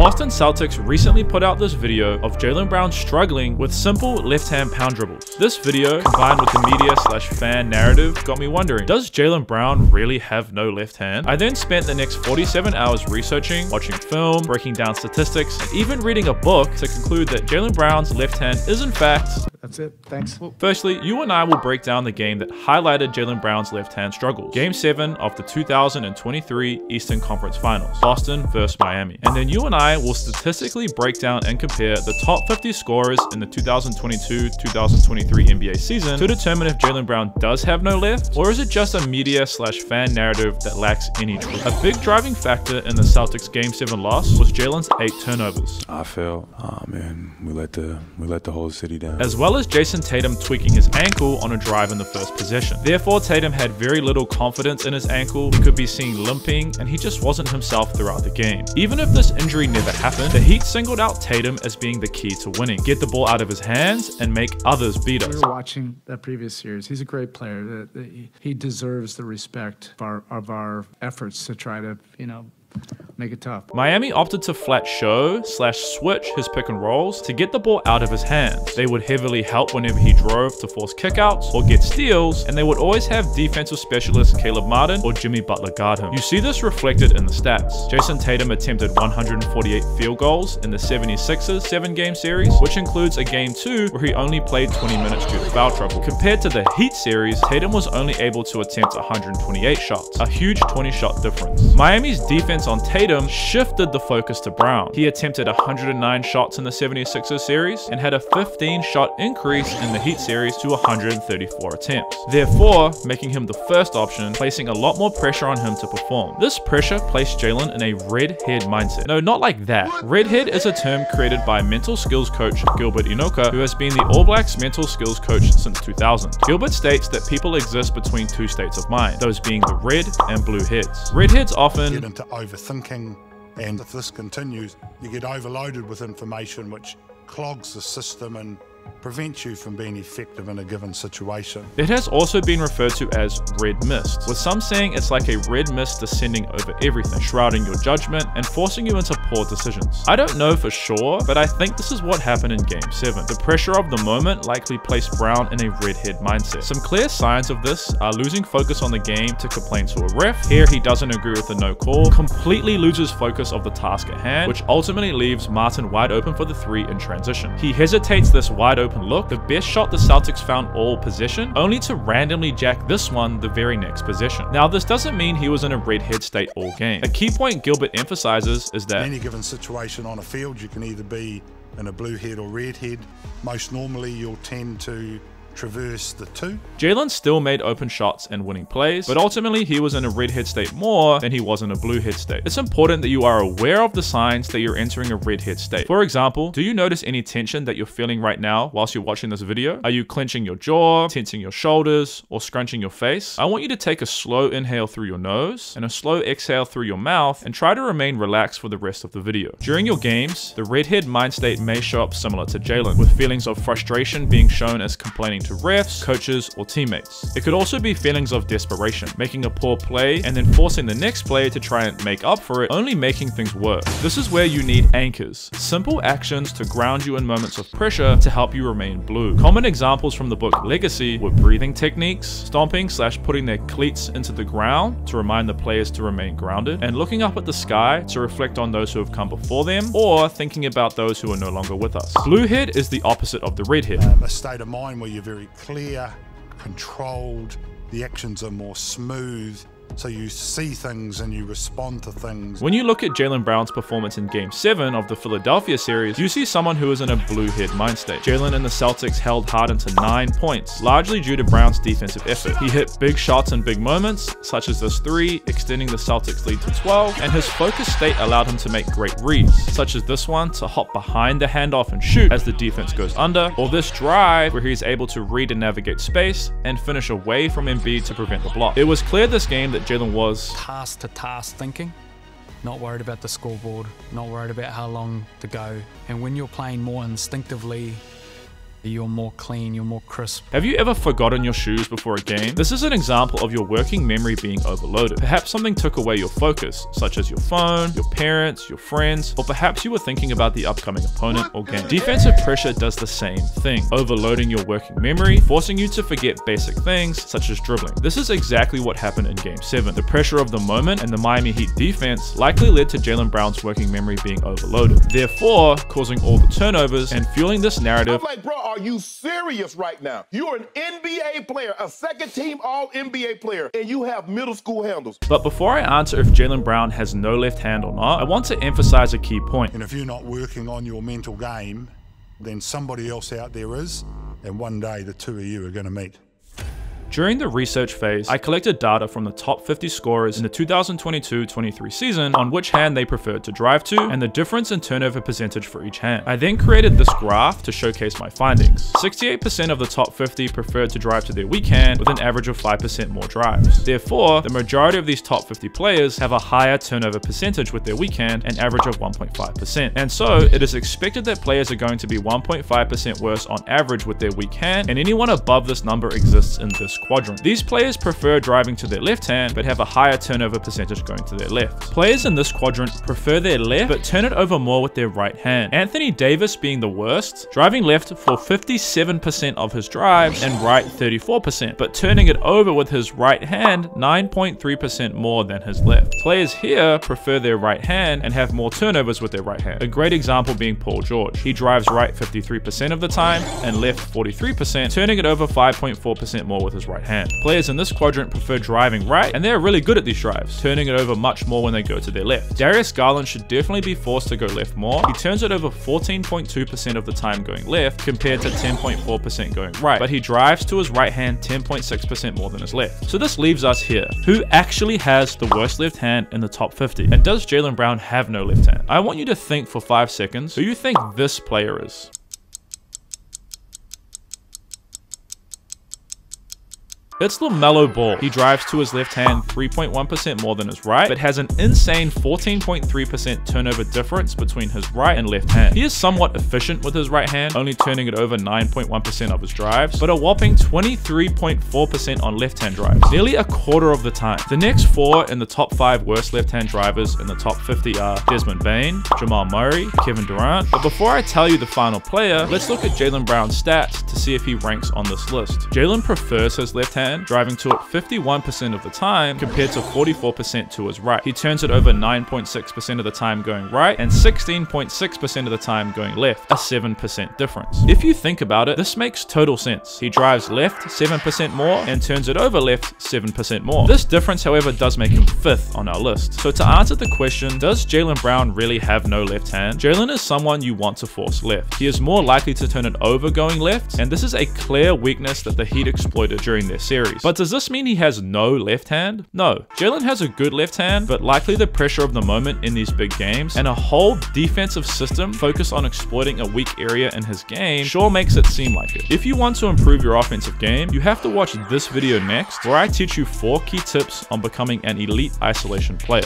Boston Celtics recently put out this video of Jaylen Brown struggling with simple left-hand pound dribbles. This video, combined with the media slash fan narrative, got me wondering, does Jaylen Brown really have no left hand? I then spent the next 47 hours researching, watching film, breaking down statistics, and even reading a book to conclude that Jaylen Brown's left hand is in fact that's it. Thanks. Firstly, you and I will break down the game that highlighted Jaylen Brown's left-hand struggles. Game 7 of the 2023 Eastern Conference Finals, Boston versus Miami. And then you and I will statistically break down and compare the top 50 scorers in the 2022-2023 NBA season to determine if Jaylen Brown does have no left, or is it just a media slash fan narrative that lacks any truth? A big driving factor in the Celtics Game 7 loss was Jaylen's 8 turnovers. I felt, oh man, we let the we let the whole city down. As well well as Jayson Tatum tweaking his ankle on a drive in the first possession. Therefore, Tatum had very little confidence in his ankle, he could be seen limping, and he just wasn't himself throughout the game. Even if this injury never happened, the Heat singled out Tatum as being the key to winning. Get the ball out of his hands and make others beat us. We were watching that previous series. He's a great player. He deserves the respect of our, of our efforts to try to, you know, make it tough. Miami opted to flat show slash switch his pick and rolls to get the ball out of his hands. They would heavily help whenever he drove to force kickouts or get steals, and they would always have defensive specialist Caleb Martin or Jimmy Butler guard him. You see this reflected in the stats. Jayson Tatum attempted 148 field goals in the 76ers 7-game series, which includes a game 2 where he only played 20 minutes due to foul trouble. Compared to the Heat series, Tatum was only able to attempt 128 shots, a huge 20 shot difference. Miami's defense on Tatum Tatum shifted the focus to Brown. He attempted 109 shots in the 76ers series and had a 15 shot increase in the Heat series to 134 attempts, therefore making him the first option, placing a lot more pressure on him to perform. This pressure placed Jaylen in a redhead mindset. No, not like that. Redhead is a term created by mental skills coach Gilbert Enoka, who has been the All Blacks mental skills coach since 2000. Gilbert states that people exist between two states of mind, those being the red and blue heads. Redheads often get into overthinking and if this continues, you get overloaded with information which clogs the system and prevents you from being effective in a given situation. It has also been referred to as red mist, with some saying it's like a red mist descending over everything, shrouding your judgment and forcing you into poor decisions. I don't know for sure, but I think this is what happened in Game 7. The pressure of the moment likely placed Brown in a redhead mindset. Some clear signs of this are losing focus on the game to complain to a ref. Here he doesn't agree with the no call, completely loses focus of the task at hand, which ultimately leaves Martin wide open for the three in transition. He hesitates this wide open look, the best shot the Celtics found all possession, only to randomly jack this one the very next possession. Now, this doesn't mean he was in a red head state all game. A key point Gilbert emphasizes is that in any given situation on a field, you can either be in a blue head or red head. Most normally, you'll tend to traverse the two. Jaylen still made open shots and winning plays, but ultimately he was in a red head state more than he was in a blue head state. It's important that you are aware of the signs that you're entering a red head state. For example, do you notice any tension that you're feeling right now whilst you're watching this video? Are you clenching your jaw, tensing your shoulders, or scrunching your face? I want you to take a slow inhale through your nose and a slow exhale through your mouth and try to remain relaxed for the rest of the video. During your games, the redhead mind state may show up similar to Jaylen, with feelings of frustration being shown as complaining to refs, coaches, or teammates. It could also be feelings of desperation, making a poor play and then forcing the next player to try and make up for it, only making things worse. This is where you need anchors, simple actions to ground you in moments of pressure to help you remain blue. Common examples from the book Legacy were breathing techniques, stomping slash putting their cleats into the ground to remind the players to remain grounded, and looking up at the sky to reflect on those who have come before them, or thinking about those who are no longer with us. Bluehead is the opposite of the redhead. Um, a state of mind where you're very clear, controlled, the actions are more smooth, so you see things and you respond to things. When you look at Jaylen Brown's performance in Game 7 of the Philadelphia series, you see someone who is in a blue head mind state. Jaylen and the Celtics held Harden to 9 points, largely due to Brown's defensive effort. He hit big shots in big moments, such as this 3, extending the Celtics lead to 12, and his focus state allowed him to make great reads, such as this one to hop behind the handoff and shoot as the defense goes under, or this drive where he's able to read and navigate space and finish away from Embiid to prevent the block. It was clear this game that that Jaylen was. Task to task thinking, not worried about the scoreboard, not worried about how long to go. And when you're playing more instinctively You're more clean, you're more crisp. Have you ever forgotten your shoes before a game? This is an example of your working memory being overloaded. Perhaps something took away your focus, such as your phone, your parents, your friends, or perhaps you were thinking about the upcoming opponent or game. Defensive pressure does the same thing, overloading your working memory, forcing you to forget basic things such as dribbling. This is exactly what happened in Game 7. The pressure of the moment and the Miami Heat defense likely led to Jaylen Brown's working memory being overloaded, therefore causing all the turnovers and fueling this narrative I'm like, bro, are you serious right now? You're an NBA player, a second team all NBA player, and you have middle school handles. But before I answer if Jaylen Brown has no left hand or not, I want to emphasize a key point. And if you're not working on your mental game, then somebody else out there is, and one day the two of you are going to meet. During the research phase, I collected data from the top 50 scorers in the 2022-23 season on which hand they preferred to drive to and the difference in turnover percentage for each hand. I then created this graph to showcase my findings. 68% of the top 50 preferred to drive to their weak hand with an average of 5% more drives. Therefore, the majority of these top 50 players have a higher turnover percentage with their weak hand, an average of 1.5%. And so, it is expected that players are going to be 1.5% worse on average with their weak hand, and anyone above this number exists in this quadrant. These players prefer driving to their left hand, but have a higher turnover percentage going to their left. Players in this quadrant prefer their left, but turn it over more with their right hand. Anthony Davis being the worst, driving left for 57% of his drives and right 34%, but turning it over with his right hand 9.3% more than his left. Players here prefer their right hand and have more turnovers with their right hand. A great example being Paul George. He drives right 53% of the time and left 43%, turning it over 5.4% more with his right hand. Players in this quadrant prefer driving right, and they're really good at these drives, turning it over much more when they go to their left. Darius Garland should definitely be forced to go left more. He turns it over 14.2% of the time going left compared to 10.4% going right, but he drives to his right hand 10.6% more than his left. So this leaves us here. Who actually has the worst left hand in the top 50? And does Jaylen Brown have no left hand? I want you to think for five seconds who you think this player is. It's LaMelo Ball. He drives to his left hand 3.1% more than his right, but has an insane 14.3% turnover difference between his right and left hand. He is somewhat efficient with his right hand, only turning it over 9.1% of his drives, but a whopping 23.4% on left hand drives, nearly a quarter of the time. The next four in the top five worst left hand drivers in the top 50 are Desmond Bane, Jamal Murray, Kevin Durant. But before I tell you the final player, let's look at Jaylen Brown's stats to see if he ranks on this list. Jaylen prefers his left hand driving to it 51% of the time compared to 44% to his right. He turns it over 9.6% of the time going right and 16.6% of the time going left, a 7% difference. If you think about it, this makes total sense. He drives left 7% more and turns it over left 7% more. This difference, however, does make him fifth on our list. So to answer the question, does Jaylen Brown really have no left hand? Jaylen is someone you want to force left. He is more likely to turn it over going left, and this is a clear weakness that the Heat exploited during their series series. But does this mean he has no left hand? No. Jaylen has a good left hand, but likely the pressure of the moment in these big games and a whole defensive system focused on exploiting a weak area in his game sure makes it seem like it. If you want to improve your offensive game, you have to watch this video next where I teach you 4 key tips on becoming an elite isolation player.